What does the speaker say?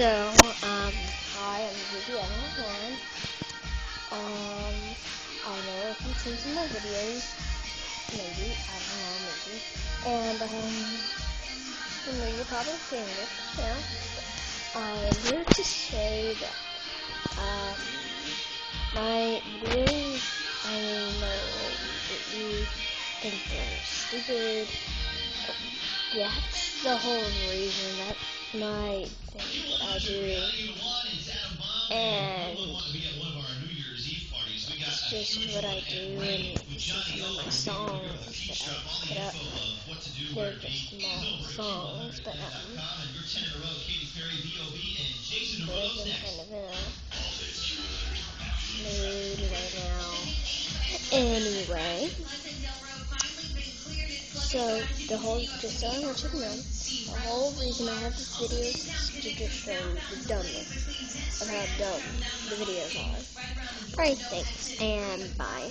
So, um, hi, I'm one. Um, I know if you've seen some my videos, maybe, I don't know, maybe. And, um, you know, you're probably seeing this now. I'm here to say that, um, my videos, I know that you think they're stupid. That's the whole reason. That's my thing that do. And it's just what I do and some of my songs that I put up. They're just small songs, but um, live in kind of a mood right now. Anyway, so the whole, just so you to know, the whole reason I have this video is to just show the dumbness of how dumb the videos are. Alright, thanks, and bye.